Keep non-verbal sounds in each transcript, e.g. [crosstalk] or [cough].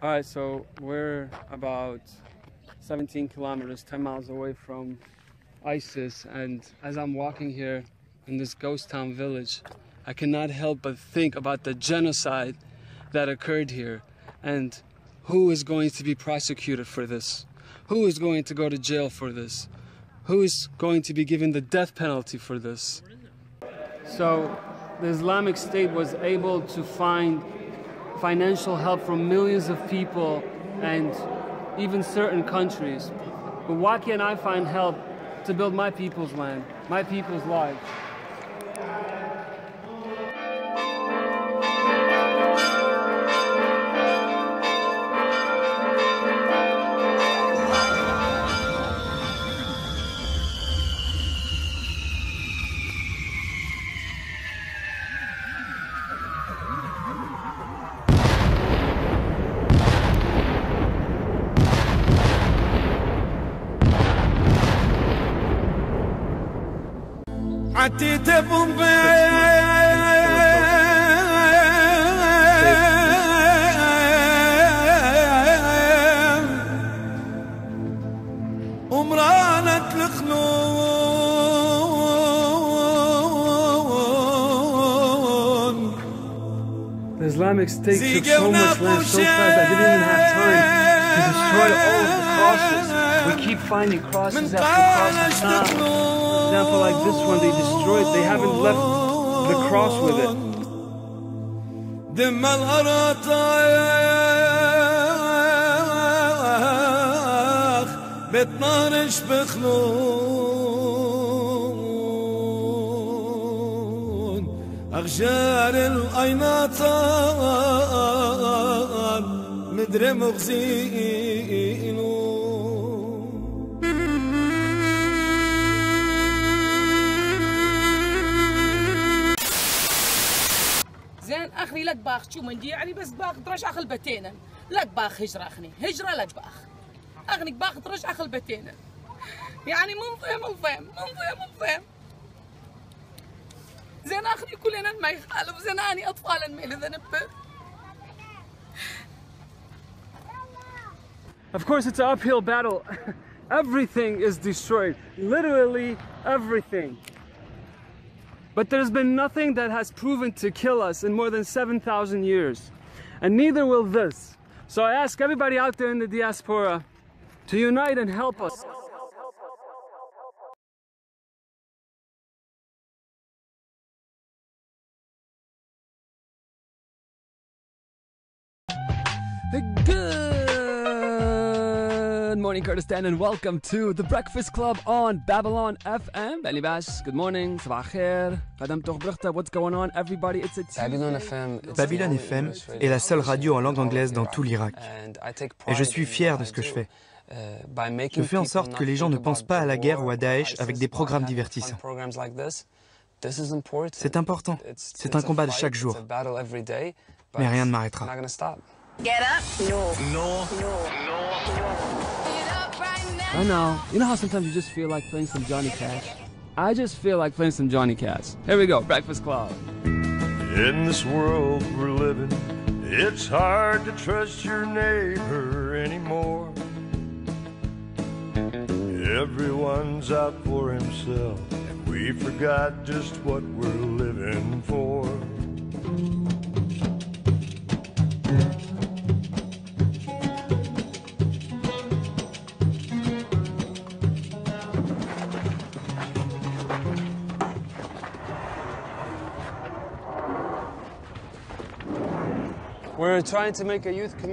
All right, so we're about 17 kilometers, 10 miles away from ISIS, and as I'm walking here in this ghost town village, I cannot help but think about the genocide that occurred here and who is going to be prosecuted for this? Who is going to go to jail for this? Who is going to be given the death penalty for this? So, the Islamic State was able to find financial help from millions of people and even certain countries. But why can't I find help to build my people's land, my people's lives? عديت بومبي ومرانة الخلون The Islamic State took so much land so fast I didn't even have time to destroy all of the crosses. We keep finding crosses after crosses now. For example, like this one, they destroyed. They haven't left the cross with it. دم الأراطاخ بتنارش بخلون أغجار الأيناطان مدري مغزينون أخني لك باخ شو من دي يعني بس باخ درج أخل بتينا لك باخ هجرة أخني هجرة لك باخ أخني باخ درج أخل بتينا يعني من فهم من فهم من فهم من فهم زين أخني كلنا ما يخالف زين أني اطفال ميل ذنب Of course, it's an uphill battle. [laughs] everything is destroyed. Literally everything. But there's been nothing that has proven to kill us in more than 7,000 years. And neither will this. So I ask everybody out there in the diaspora to unite and help us. Good morning, Kurdistan, and welcome to the Breakfast Club on Babylon FM. Bali Bash, good morning, Sabah khair, Qadam Tokh Brikhta, what's going on, everybody? It's a Babylon FM, it's Babylon the FM only est la seule radio en langue anglaise dans tout l'Irak. And I take Et je pride suis in fier de ce que je fais. uh, Je fais en sorte que les gens ne pensent pas à la the guerre ou à or Daesh avec des programmes divertissants. C'est important. C'est un combat de chaque jour. Mais rien ne m'arrêtera. Get up? No. No. I know. You know how sometimes you just feel like playing some Johnny Cash? I just feel like playing some Johnny Cash. Here we go, Breakfast Club. In this world we're living, it's hard to trust your neighbor anymore. Everyone's out for himself, and we forgot just what we're living for.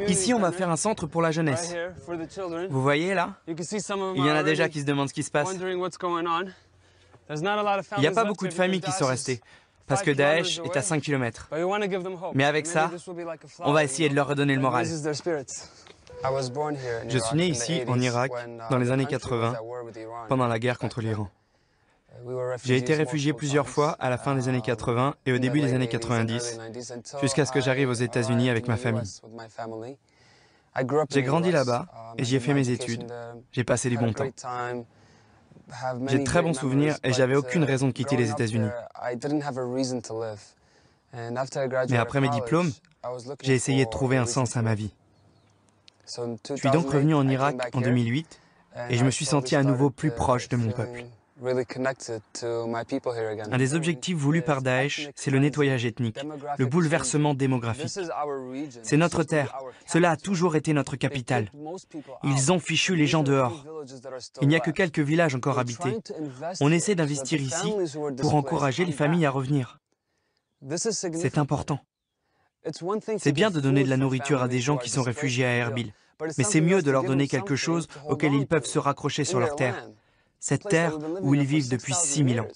Ici, on va faire un centre pour la jeunesse. Vous voyez là Il y en a déjà qui se demandent ce qui se passe. Il n'y a pas beaucoup de familles qui sont restées, parce que Daesh est à 5 km. Mais avec ça, on va essayer de leur redonner le moral. Je suis né ici, en Irak, dans les années 80, pendant la guerre contre l'Iran. J'ai été réfugié plusieurs fois à la fin des années 80 et au début des années 90, jusqu'à ce que j'arrive aux États-Unis avec ma famille. J'ai grandi là-bas et j'y ai fait mes études. J'ai passé du bon temps. J'ai de très bons souvenirs et j'avais aucune raison de quitter les États-Unis. Mais après mes diplômes, j'ai essayé de trouver un sens à ma vie. Je suis donc revenu en Irak en 2008 et je me suis senti à nouveau plus proche de mon peuple. Un des objectifs voulus par Daesh, c'est le nettoyage ethnique, le bouleversement démographique. C'est notre terre. Cela a toujours été notre capitale. Ils ont fichu les gens dehors. Il n'y a que quelques villages encore habités. On essaie d'investir ici pour encourager les familles à revenir. C'est important. C'est bien de donner de la nourriture à des gens qui sont réfugiés à Erbil, mais c'est mieux de leur donner quelque chose auquel ils peuvent se raccrocher sur leur terre cette terre où ils vivent depuis 6000 ans.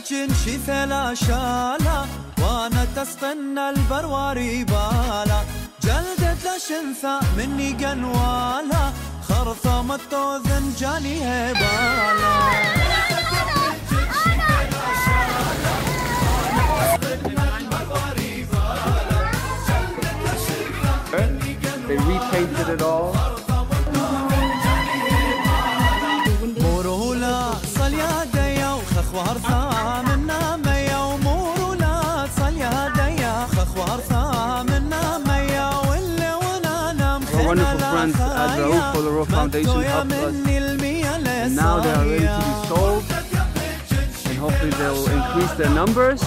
الجنش ثلاشالا وأنا تسطن البرواري بالا. جلدة لشنثى مني قنوالا خرثة متوذن جاني هبالا. They repainted it all. مرولا صليادة يا وخخ وهرثة the Raoul Foundation helped us. And now they are ready to be sold. And hopefully they will increase their numbers.